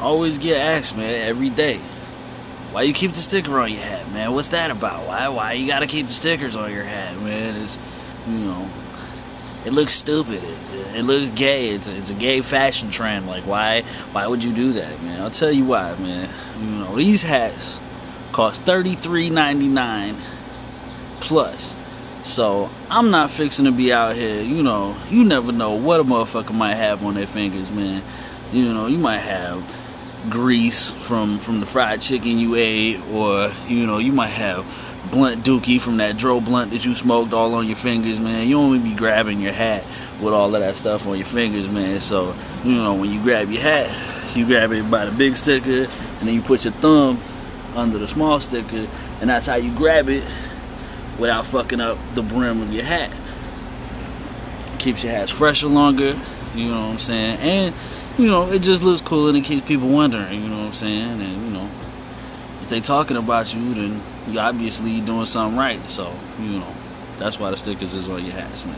always get asked, man, every day. Why you keep the sticker on your hat, man? What's that about? Why why you gotta keep the stickers on your hat, man? It's you know, it looks stupid. It, it looks gay. It's a, it's a gay fashion trend. Like why why would you do that, man? I'll tell you why, man. You know these hats cost thirty three ninety nine plus. So I'm not fixing to be out here. You know, you never know what a motherfucker might have on their fingers, man. You know, you might have grease from from the fried chicken you ate, or you know, you might have blunt dookie from that dro blunt that you smoked all on your fingers, man. You don't be grabbing your hat with all of that stuff on your fingers, man. So, you know, when you grab your hat, you grab it by the big sticker, and then you put your thumb under the small sticker, and that's how you grab it without fucking up the brim of your hat. Keeps your hats fresher longer, you know what I'm saying? And, you know, it just looks cool and it keeps people wondering, you know what I'm saying? And, you know, if they talking about you, then you obviously doing something right. So, you know, that's why the stickers is on your hats, man.